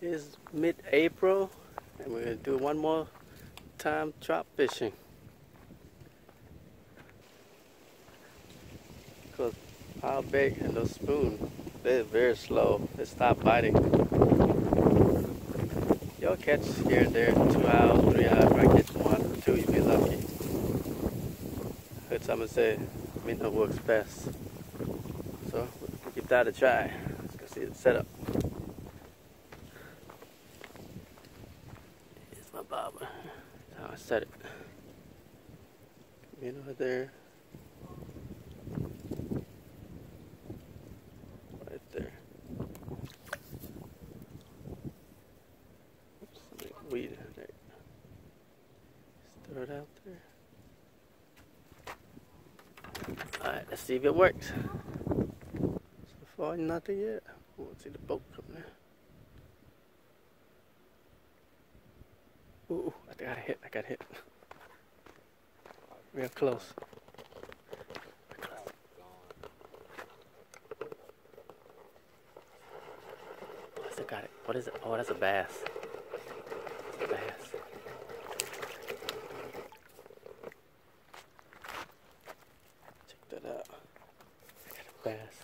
It's mid-April and we're gonna do one more time trout fishing. Cause our bait and those spoon, they're very slow. They stop biting. You'll catch here and there two hours, three hours. If I catch one, two, you'll be lucky. Heard someone say, minnow works best. So we'll give that a try. Let's go see the setup. Here's my bobber. That's how I set it. Come in there. Right there. Oops, weed in there. Throw it out there. Alright, let's see if it works. So far, nothing yet. We'll see the boat come there. Ooh, I got hit. I got hit. Real close. I still got it. What is it? Oh, that's a bass. It's a bass. Check that out. I got a bass.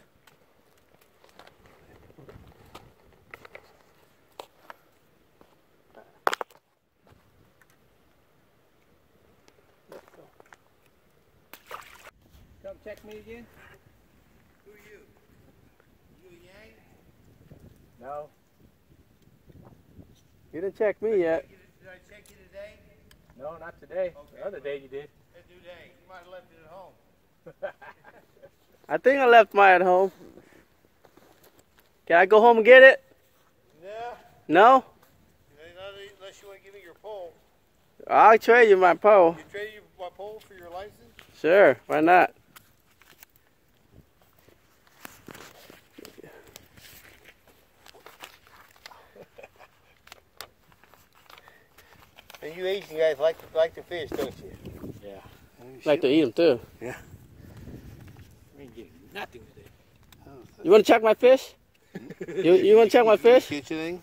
There we go. Come check me again? Who are you? You Yang? No. You didn't check me yet. Did I check you today? No, not today. Okay. The other day you did. That new day. You might have left it at home. I think I left mine at home. Can I go home and get it? Yeah. No? Unless you want to give me your pole. I'll trade you my pole. You trade you my pole for your license? Sure, why not? You Asian guys like to like to fish, don't you? Yeah. Like to eat them too. Yeah. We ain't getting nothing today. You want to check my fish? You you want to check my fish? Catch anything?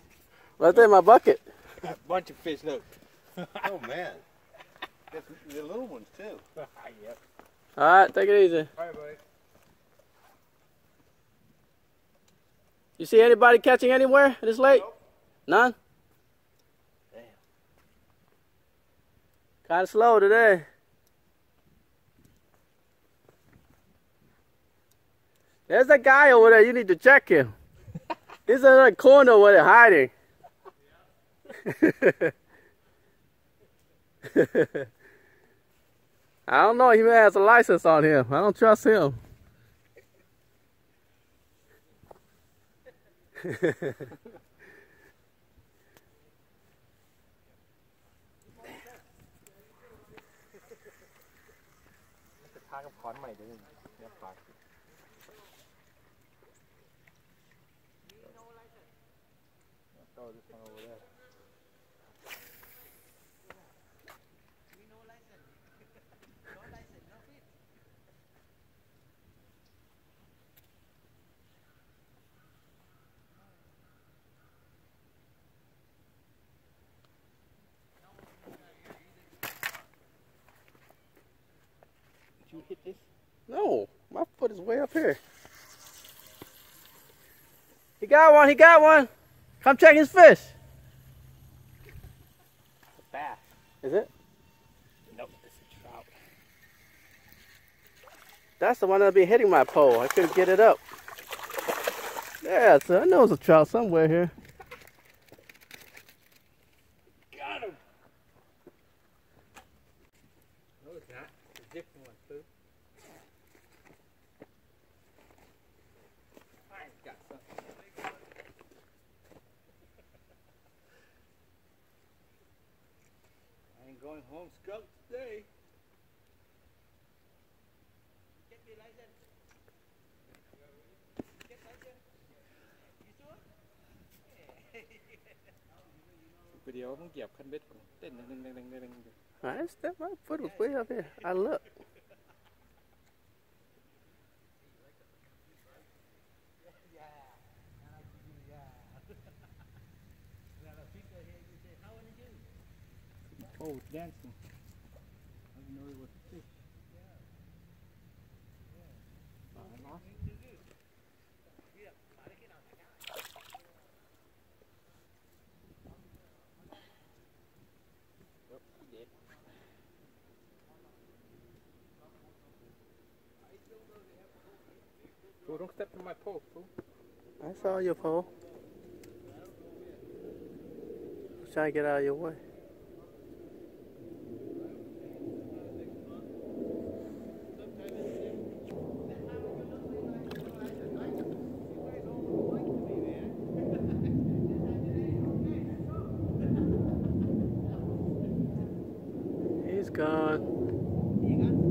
Right there in my bucket. A bunch of fish, look. Oh man. That's the little ones too. yep. All right, take it easy. All right, buddy. You see anybody catching anywhere this late? Nope. None. Kind of slow today. There's a guy over there. You need to check him. He's in that corner where they're hiding. I don't know. He may has a license on him. I don't trust him. Thả cái khoản mày để nhập bạc. Throw this one over there. Did you hit this? No, my foot is way up here. He got one. He got one. Come check his fish. It's A bass. Is it? Nope, it's a trout. That's the one that'll be hitting my pole. I couldn't get it up. Yeah, so I know it's a trout somewhere here. Got him. No, it's not. It's a different one, too. I got something. I ain't going home scout. today. Get me license. Get license. You sure? Video không dẹp khăn bếp cũng tên đừng đừng đừng đừng đừng. I step my foot was way up there. I look. Oh, was dancing. I didn't know was a fish. I lost it. Don't step on my pole, fool. I saw your pole. I was trying to get out of your way. He's gone.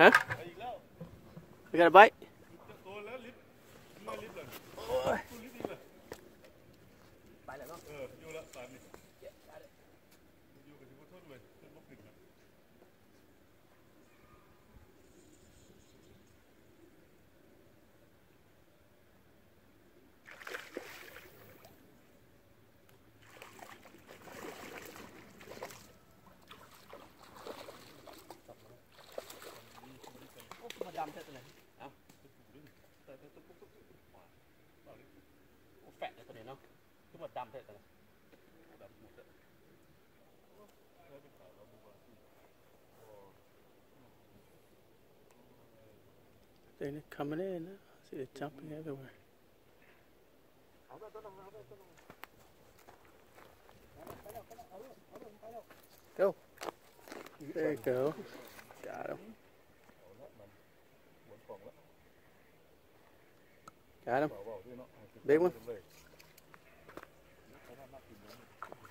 Huh? We got a bite? Cứ thế này. They're coming in. I see it jumping everywhere. Go. There you go. Got him. Got him. Big one.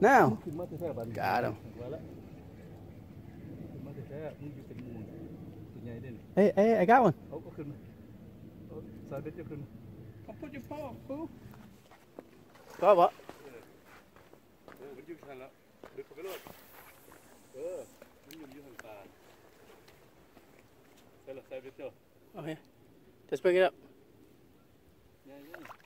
Now, got him. Hey, hey, I got one. Put your paw, fool. What? Oh yeah. Just bring it up. Yeah, yeah.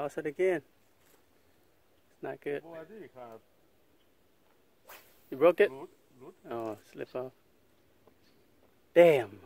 Lost it again. It's not good. Oh, I did have. You broke it? Loot, loot. Oh, slip off. Damn.